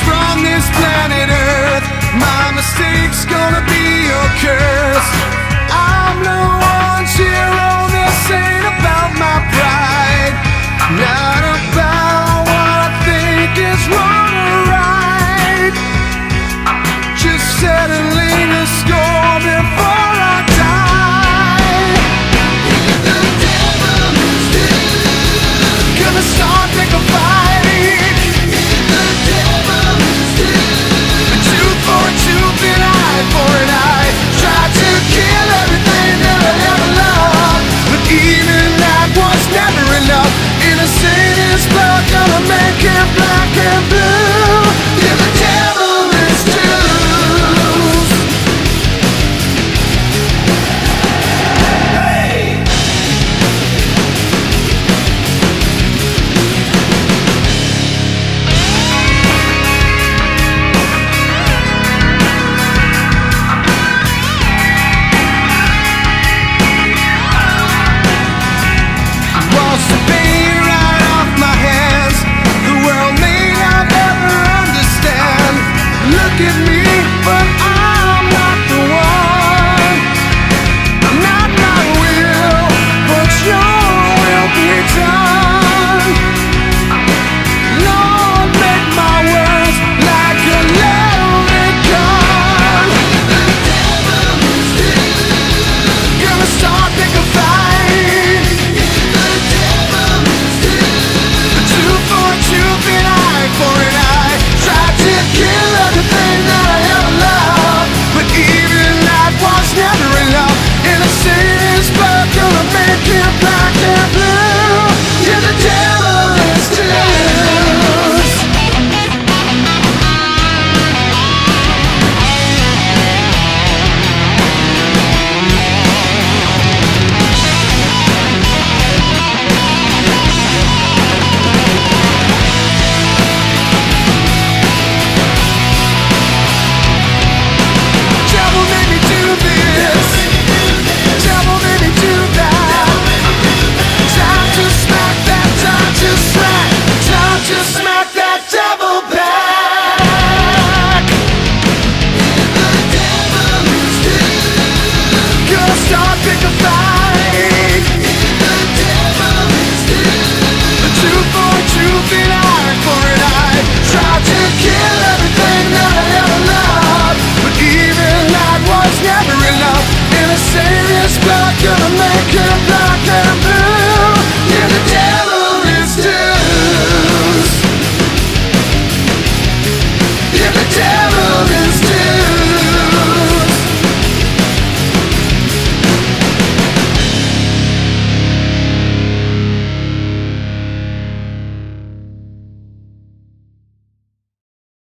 from this planet Earth. My mistake's gonna be your curse.